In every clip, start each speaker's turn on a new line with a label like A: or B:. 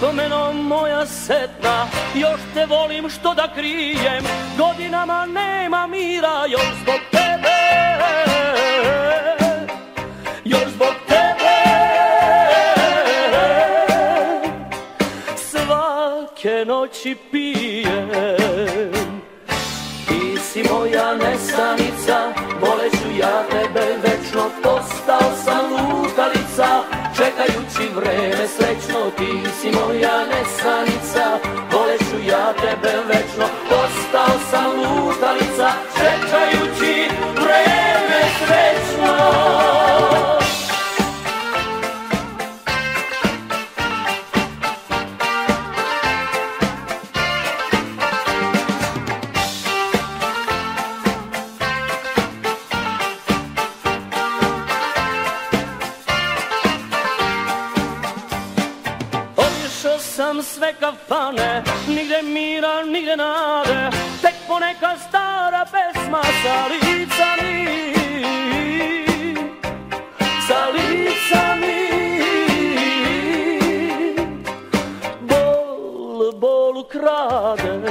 A: Uspomeno moja setna Još te volim što da krijem. Godinama nema mira Još zbog tebe. Još zbog tebe. Svake noći pijem. Ti si moja nestanica Voleću ja tebe večno Postao sam lutalica Čekajući vreme sam sve kafane, nigde mira, nigde nade, tek poneka stara pesma sa lica mi, gerade.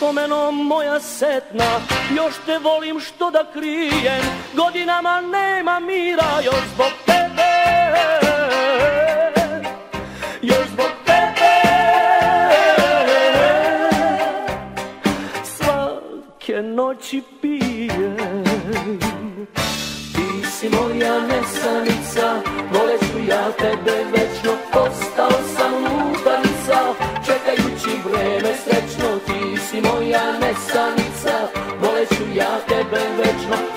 A: Uspomeno moja setna, još te volim što da krijem, godinama nema mira, još zbog tebe, još zbog tebe. Svake noći pijem, ti si moja nesanica, voleću ja tebe večno, postao sam lutanica, čekajući vreme srećno, moja nesanica, voleću ja tebe večno,